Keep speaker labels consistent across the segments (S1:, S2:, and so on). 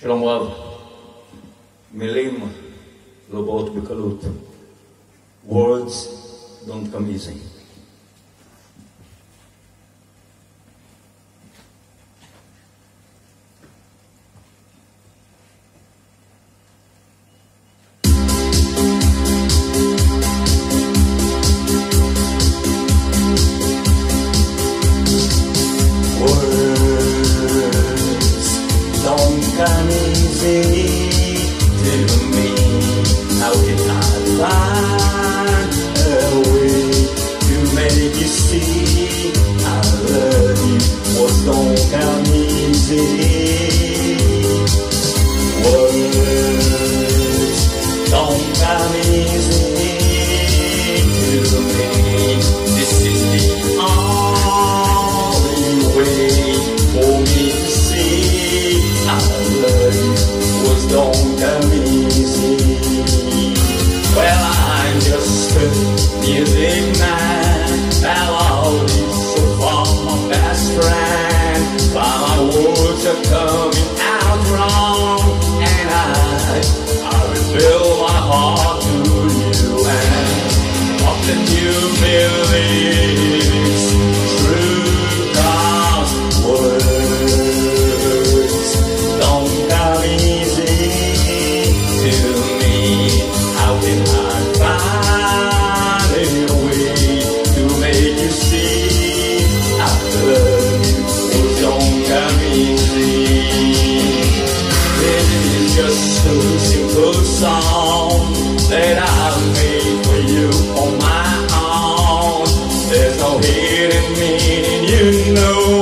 S1: שלום רב, מילים לא באות בקלות. Words don't come easy. come easy to me. How can I find a way? just a music man. I'll song that I made for you on my own. There's no hidden meaning, you know.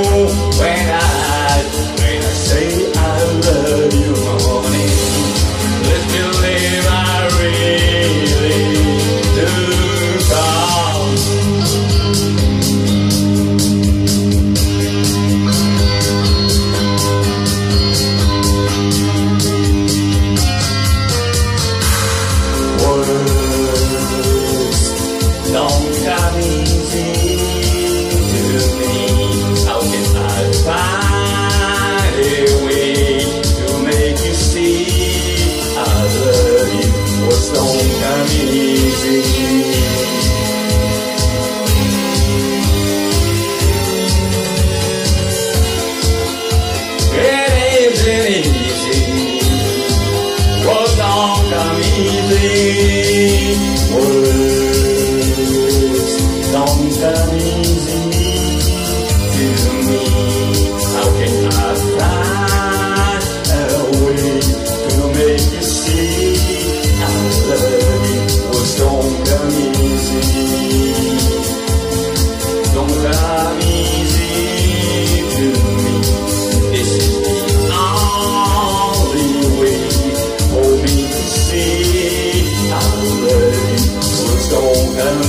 S1: Amen.